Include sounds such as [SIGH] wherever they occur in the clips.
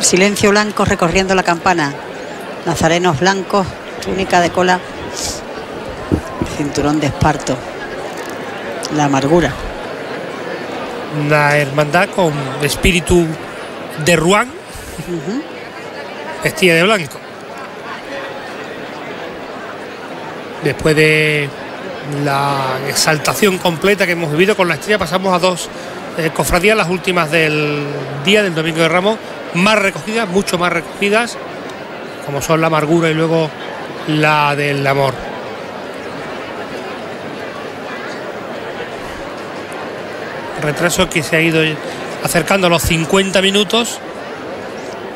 Silencio blanco recorriendo la campana. Nazarenos blancos, túnica de cola, cinturón de esparto. La amargura. Una hermandad con espíritu de Ruán, vestida de blanco. Después de la exaltación completa que hemos vivido con la estrella, pasamos a dos eh, cofradías, las últimas del día del Domingo de Ramos, más recogidas, mucho más recogidas, como son la amargura y luego la del amor. Retraso que se ha ido acercando a los 50 minutos.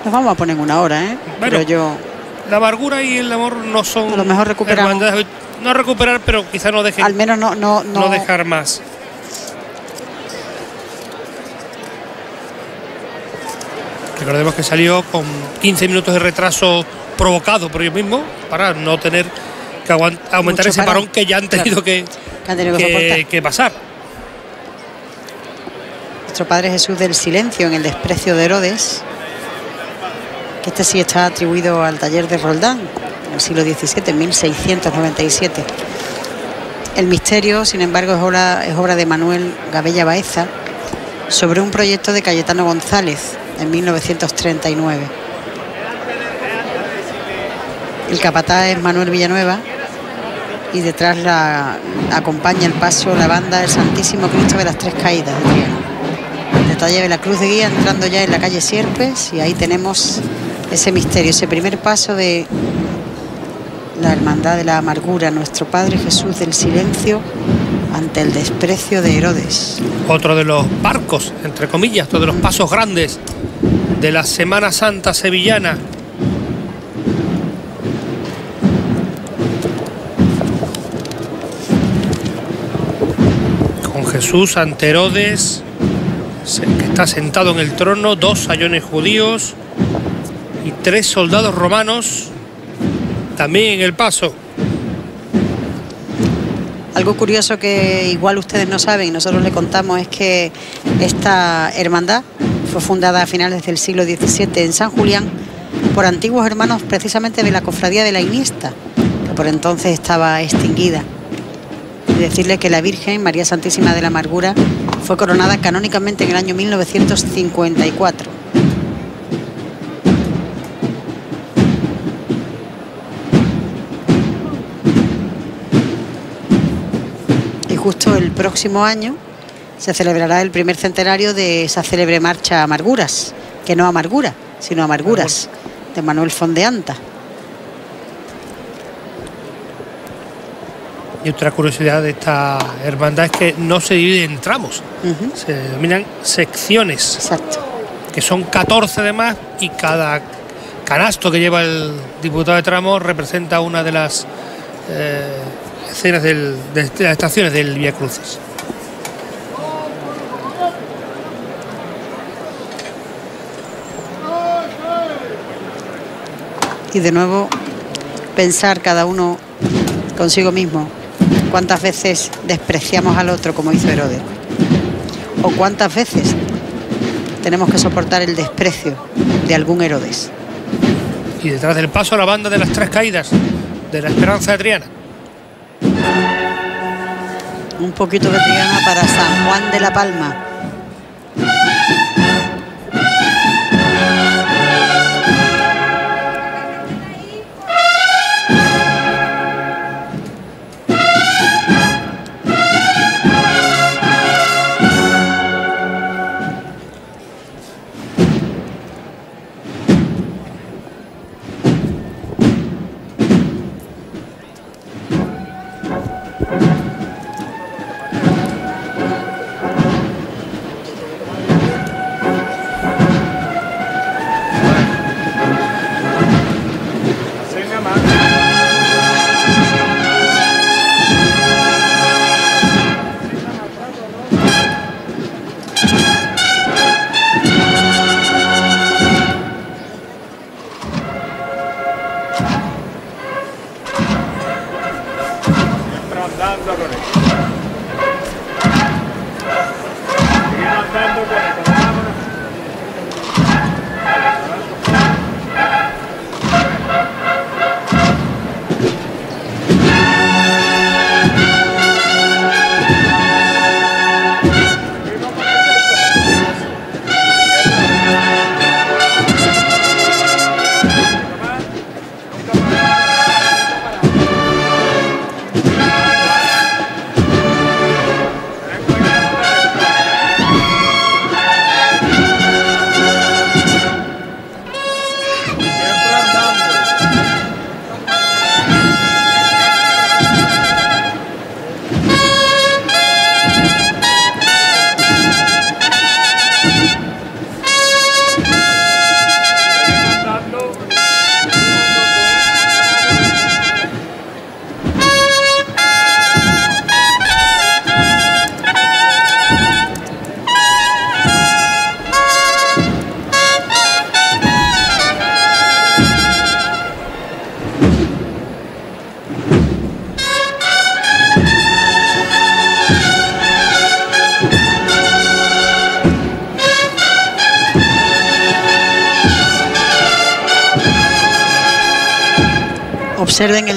Nos vamos a poner en una hora, ¿eh? Bueno, Pero yo La amargura y el amor no son. A lo mejor recuperamos. No recuperar, pero quizá no dejen. al menos no, no, no, no dejar más. Recordemos que salió con 15 minutos de retraso provocado por ellos mismos para no tener que aumentar Mucho ese parón. parón que ya han Claro. tenido que, que han tenido que que- soportar. que pasar. Nuestro Padre Jesús del Silencio en el desprecio de Herodes, que este sí está atribuido al taller de Roldán, en el siglo XVII, en 1697. El misterio, sin embargo, es obra, es obra de Manuel Gabella Baeza sobre un proyecto de Cayetano González en 1939. El capataz es Manuel Villanueva y detrás la acompaña el paso la banda del Santísimo Cristo de las Tres Caídas de. Detalle de la cruz de guía entrando ya en la calle Sierpes y ahí tenemos ese misterio, ese primer paso de la hermandad de la amargura, nuestro Padre Jesús del silencio ante el desprecio de Herodes. Otro de los barcos, entre comillas, otro de los pasos grandes de la Semana Santa sevillana. Con Jesús ante Herodes, que está sentado en el trono, dos sayones judíos y tres soldados romanos también en el paso. Algo curioso que igual ustedes no saben y nosotros le contamos es que esta hermandad fue fundada a finales del siglo XVII en San Julián por antiguos hermanos precisamente de la cofradía de la Iniesta, que por entonces estaba extinguida. Y decirle que la Virgen María Santísima de la Amargura fue coronada canónicamente en el año 1954. Justo el próximo año se celebrará el primer centenario de esa célebre marcha Amarguras, que no Amargura, sino Amarguras, de Manuel Fondeanta. Y otra curiosidad de esta hermandad es que no se divide en tramos, se denominan secciones. Exacto. que son 14 de más y cada canasto que lleva el diputado de tramo representa una de las eh, escenas del- de las estaciones del Vía Crucis. Y de nuevo pensar cada uno consigo mismo cuántas veces despreciamos al otro como hizo Herodes. O cuántas veces tenemos que soportar el desprecio de algún Herodes. Y detrás del paso la banda de las tres caídas de la Esperanza de Triana. Un poquito de Triana para San Juan de la Palma.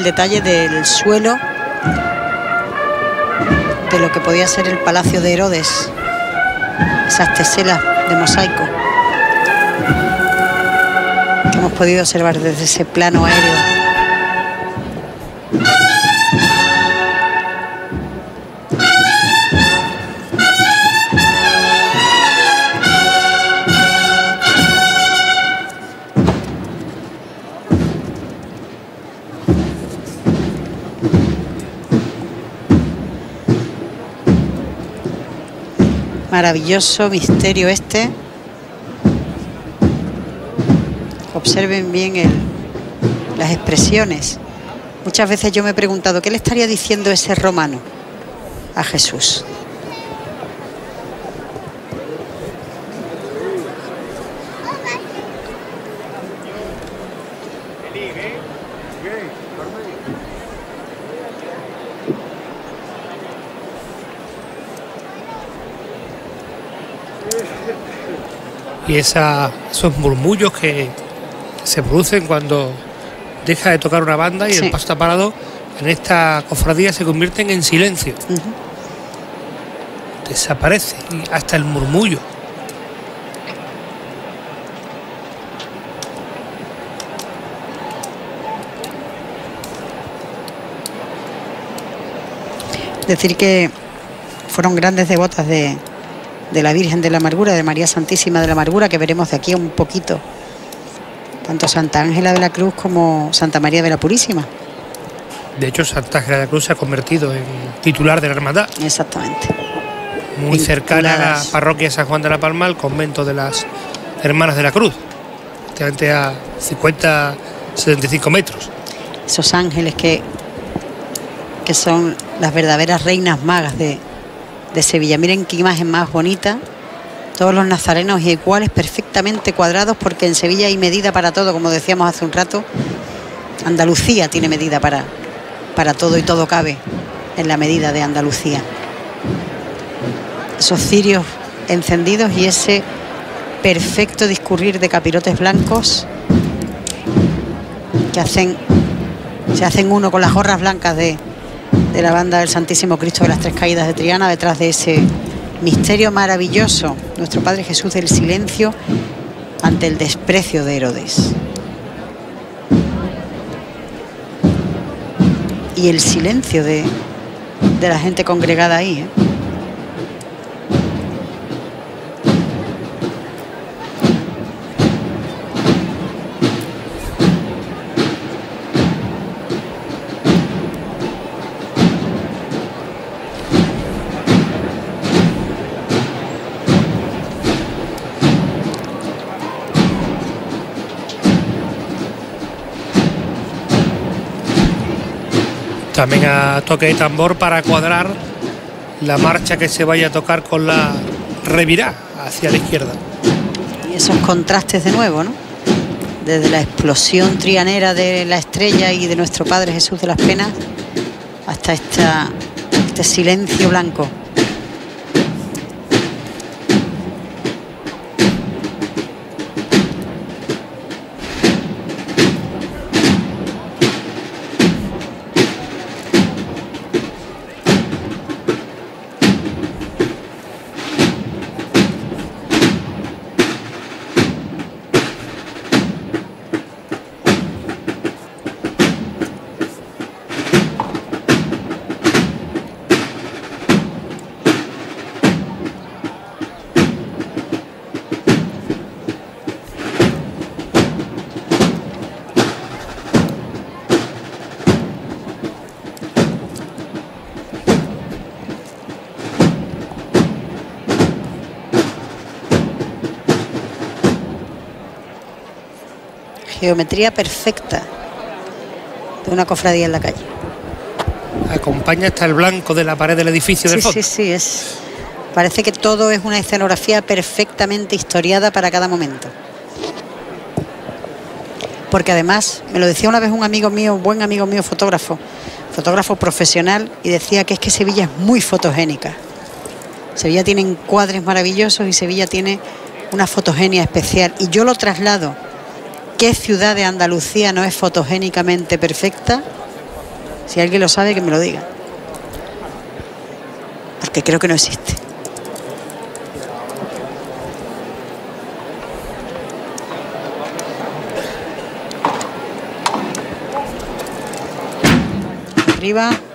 Detalle del suelo de lo que podía ser el palacio de Herodes, esas teselas de mosaico que hemos podido observar desde ese plano aéreo. Maravilloso misterio este. Observen bien las expresiones. Muchas veces yo me he preguntado, ¿qué le estaría diciendo ese romano a Jesús? Y esos murmullos que se producen cuando deja de tocar una banda y el paso está parado, en esta cofradía se convierten en silencio. Desaparece hasta el murmullo. Decir que fueron grandes devotas de, de la Virgen de la Amargura, de María Santísima de la Amargura, que veremos de aquí un poquito, tanto Santa Ángela de la Cruz como Santa María de la Purísima. De hecho, Santa Ángela de la Cruz se ha convertido en titular de la hermandad. Exactamente. Muy cercana a la parroquia de San Juan de la Palma, al convento de las Hermanas de la Cruz, prácticamente a 50, 75 metros. Esos ángeles que, que son las verdaderas reinas magas de, de Sevilla. Miren qué imagen más bonita. Todos los nazarenos iguales, perfectamente cuadrados, porque en Sevilla hay medida para todo, como decíamos hace un rato. Andalucía tiene medida para, para todo y todo cabe en la medida de Andalucía. Esos cirios encendidos y ese perfecto discurrir de capirotes blancos que hacen, se hacen uno con las gorras blancas de, de la banda del Santísimo Cristo de las Tres Caídas de Triana, detrás de ese misterio maravilloso, nuestro Padre Jesús del silencio ante el desprecio de Herodes. Y el silencio de, de la gente congregada ahí. ¿eh? También a toque de tambor para cuadrar la marcha que se vaya a tocar con la revirá hacia la izquierda. Y esos contrastes de nuevo, ¿no? Desde la explosión trianera de la estrella y de nuestro Padre Jesús de las Penas hasta este silencio blanco. Geometría perfecta de una cofradía en la calle. Acompaña hasta el blanco de la pared del edificio sí, del Sí, sí, es. Parece que todo es una escenografía perfectamente historiada para cada momento. Porque además, me lo decía una vez un amigo mío, un buen amigo mío, fotógrafo, fotógrafo profesional, y decía que es que Sevilla es muy fotogénica. Sevilla tiene encuadres maravillosos y Sevilla tiene una fotogenia especial. Y yo lo traslado ¿Qué ciudad de Andalucía no es fotogénicamente perfecta? Si alguien lo sabe, que me lo diga. Porque creo que no existe. Arriba.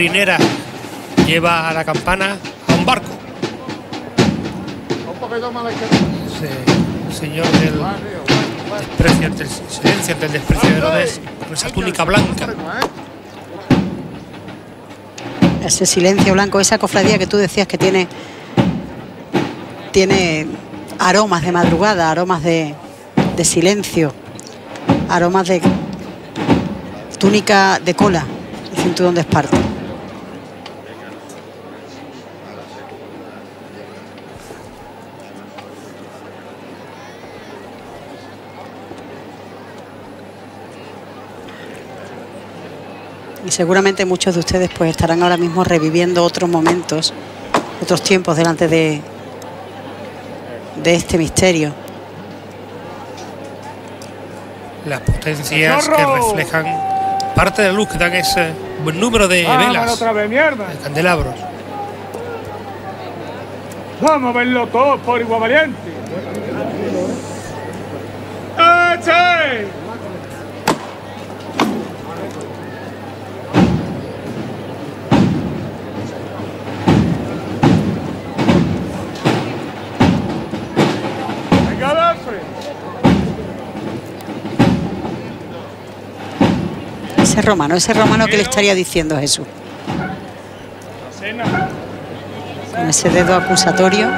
Marinera lleva a la campana a un barco. señor del desprecio, del silencio, del desprecio de Rodés, con esa túnica blanca. Ese silencio blanco, esa cofradía que tú decías que tiene, tiene aromas de madrugada, aromas de, de silencio, aromas de túnica de cola, el cinturón de Esparta. Y seguramente muchos de ustedes pues estarán ahora mismo reviviendo otros momentos, otros tiempos delante de, de este misterio. Las potencias que reflejan parte de la luz que dan ese buen número de velas, otra vez, mierda. de candelabros. Vamos a verlo todo por igual valiente. ¡Eche! Romano, ese romano que le estaría diciendo Jesús, con ese dedo acusatorio.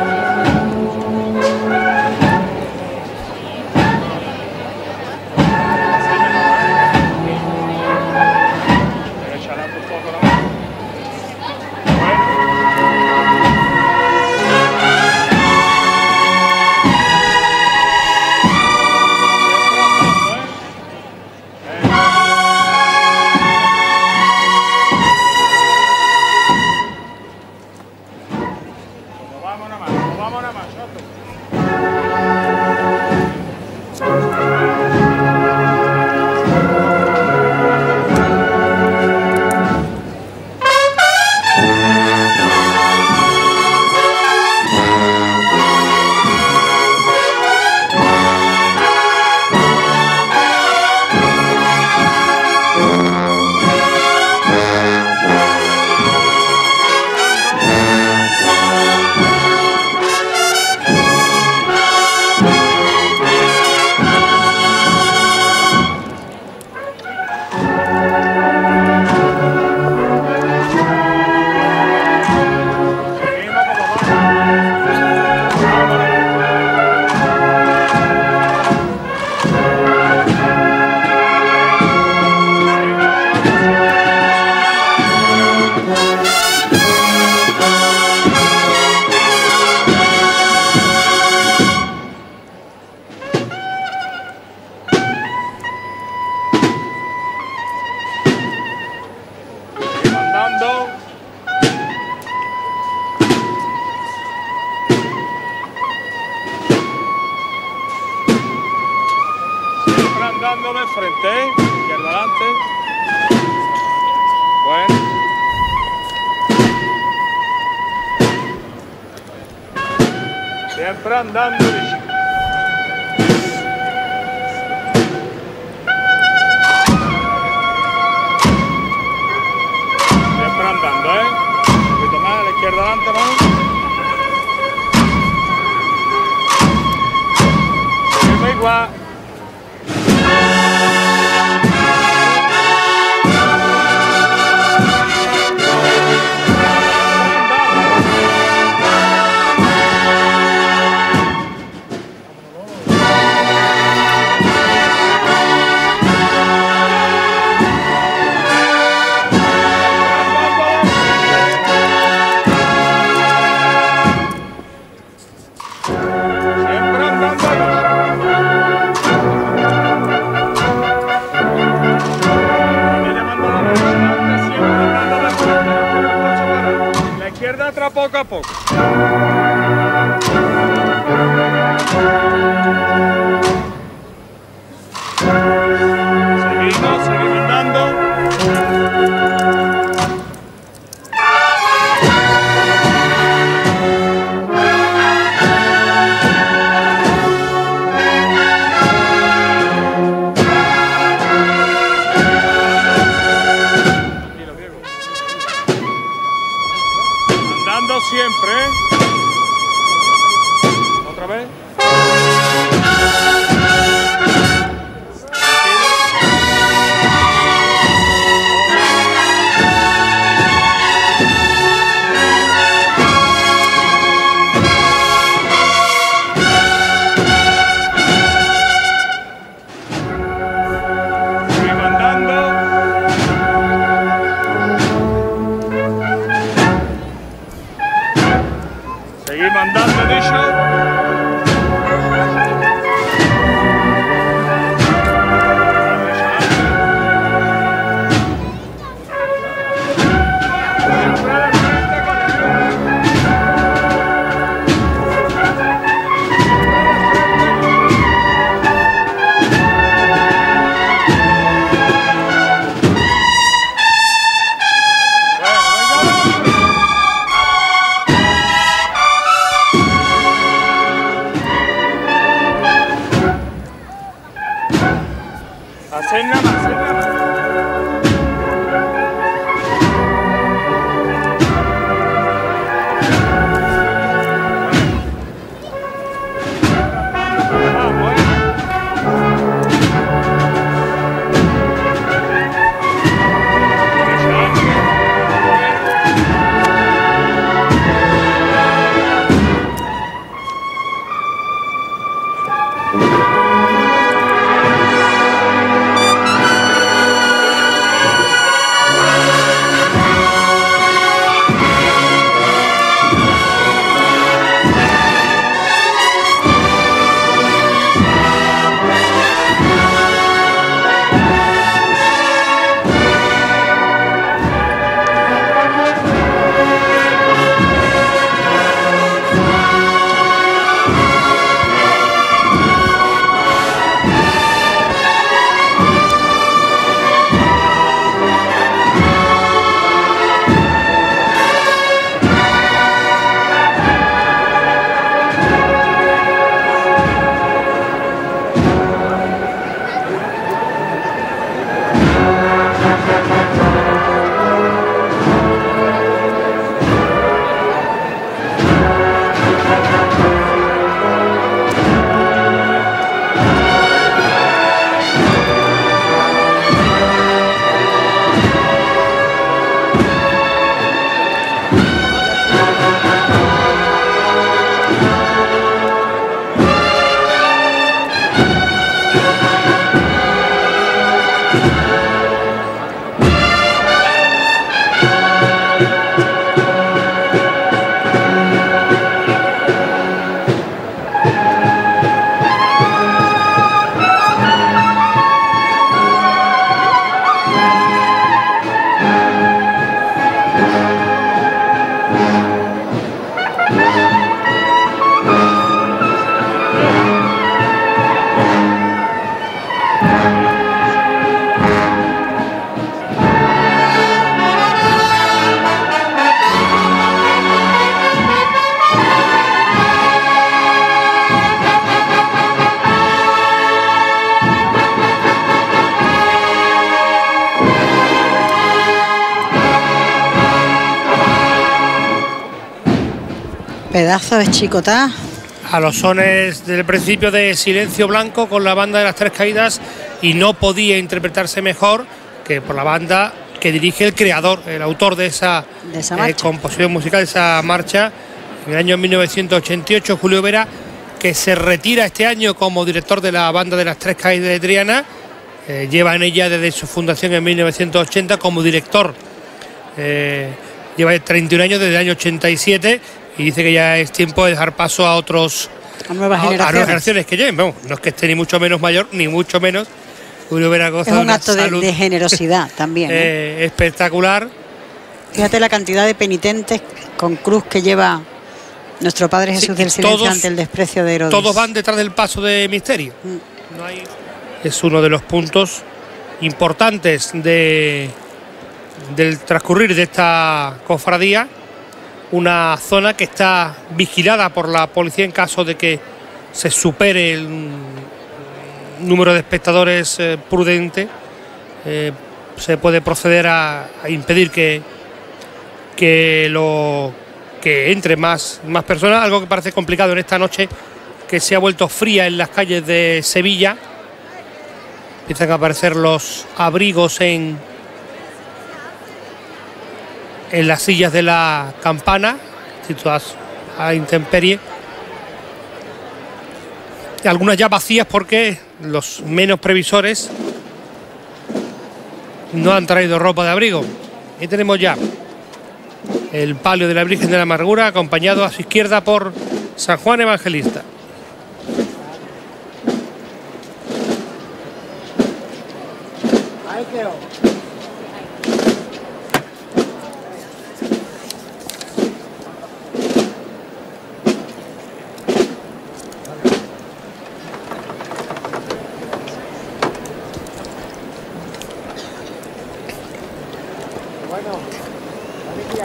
Pedazo de chicotá. a los sones del principio de Silencio Blanco con la banda de las tres caídas y no podía interpretarse mejor que por la banda que dirige el creador, el autor de esa, De esa eh, composición musical, de esa marcha, en el año 1988, Julio Vera, que se retira este año como director de la banda de las tres caídas de Triana, eh, lleva en ella desde su fundación en 1980 como director. Eh, lleva 31 años desde el año 87 y dice que ya es tiempo de dejar paso a otros A nuevas a- a nuevas generaciones. que lleguen. Vamos, no es que esté ni mucho menos mayor, ni mucho menos. Julio Vera goza Es un acto de, generosidad [LAUGHS] también. ¿eh? eh, espectacular. Fíjate la cantidad de penitentes con cruz que lleva nuestro Padre Jesús Sí, del Silencio todos- ante el desprecio de Herodes. Todos van detrás del paso de misterio. Mm. No hay- Es uno de los puntos importantes de, del transcurrir de esta cofradía. Una zona que está vigilada por la policía en caso de que se supere el número de espectadores eh, prudente. eh, se puede proceder a, impedir que, que entre más, más personas, algo que parece complicado en esta noche que se ha vuelto fría en las calles de Sevilla. Empiezan a aparecer los abrigos en, en las sillas de la campana, situadas a intemperie. Algunas ya vacías porque los menos previsores no han traído ropa de abrigo. Y tenemos ya el palio de la Virgen de la Amargura, acompañado a su izquierda por San Juan Evangelista.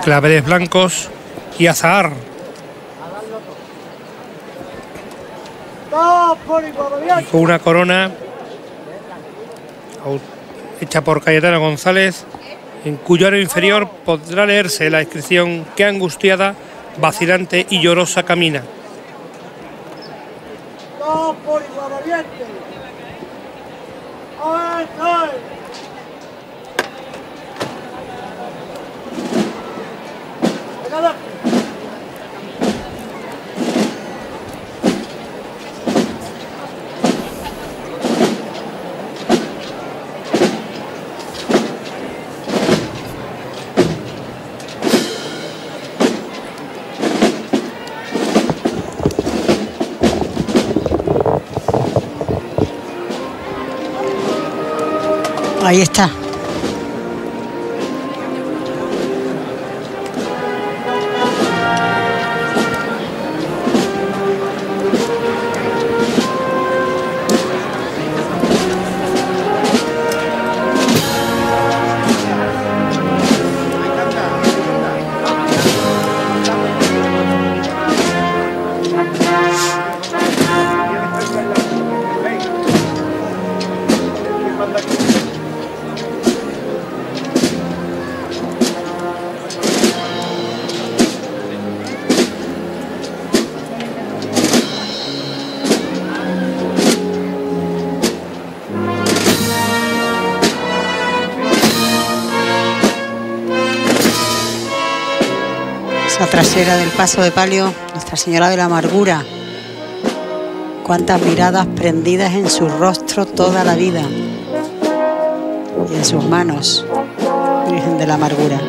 Claveles blancos y azahar. Con una corona hecha por Cayetano González, en cuyo aro inferior podrá leerse la inscripción que angustiada, vacilante y llorosa camina. Ahí está. Paso de palio, Nuestra Señora de la Amargura. Cuántas miradas prendidas en su rostro toda la vida. Y en sus manos, Virgen de la Amargura.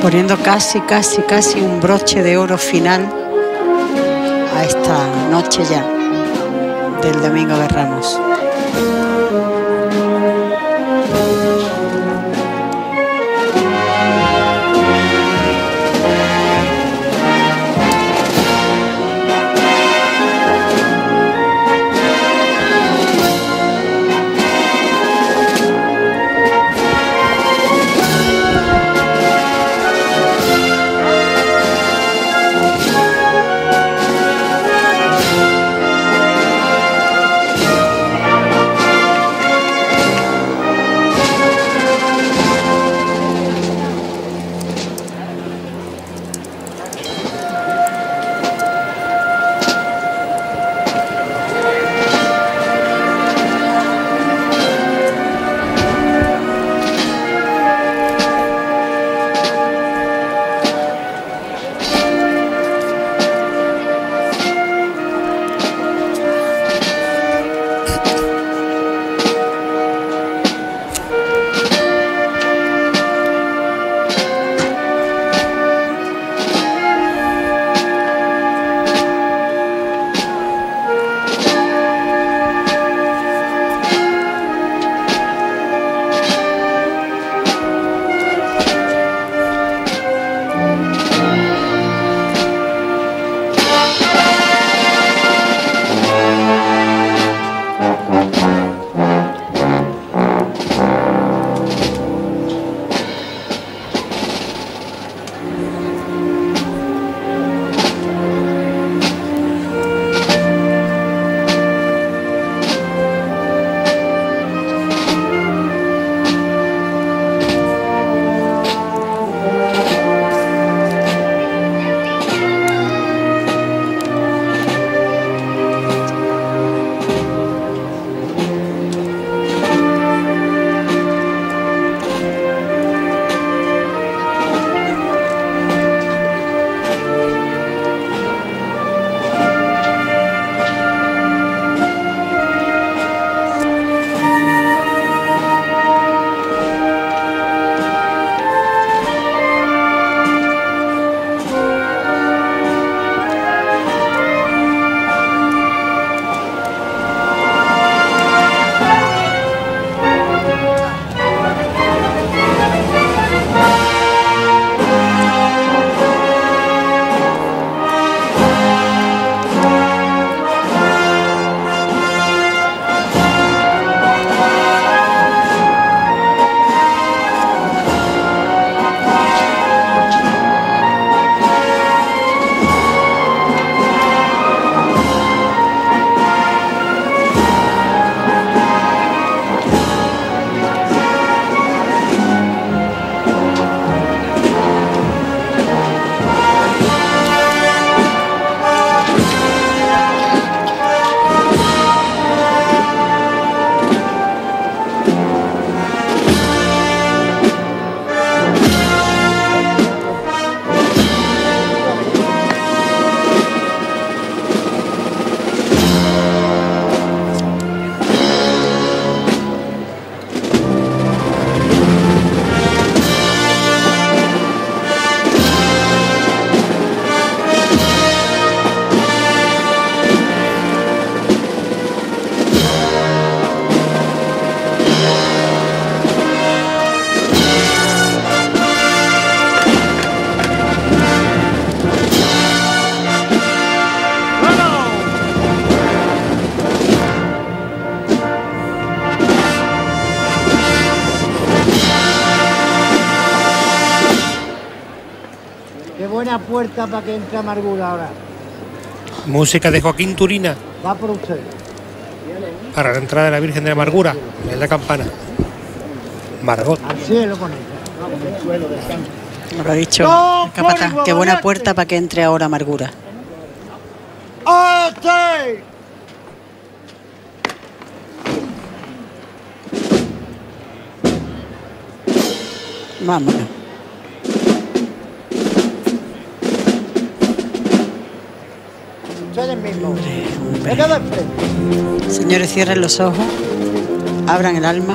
Poniendo casi, casi, casi un broche de oro final a esta noche ya del Domingo de Ramos. Puerta para que entre amargura ahora. Música de Joaquín Turina Va por usted. para la entrada de la Virgen de la Amargura en la campana. Margot. Al cielo con ella. Lo ha dicho ¡No, el capataz. por Qué buena puerta para que entre ahora amargura. ¡Ate! Vámonos. Ustedes mismos. Me quedo enfrente. Señores, cierren los ojos, abran el alma,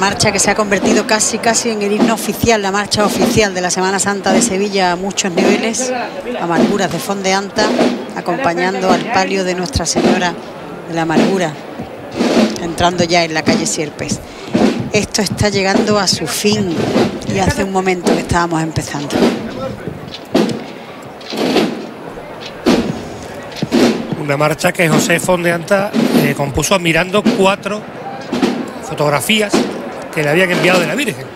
marcha que se ha convertido casi casi en el himno oficial, la marcha oficial de la Semana Santa de Sevilla a muchos niveles, amarguras de Fondeanta, acompañando al palio de Nuestra Señora de la Amargura, entrando ya en la calle Sierpes. Esto está llegando a su fin y hace un momento que estábamos empezando. Una marcha que José Fondeanta eh, compuso mirando cuatro fotografías que le habían enviado de la Virgen.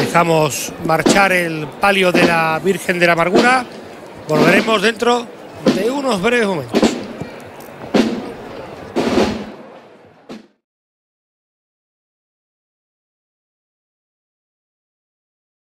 Dejamos marchar el palio de la Virgen de la Amargura. Volveremos dentro de unos breves momentos.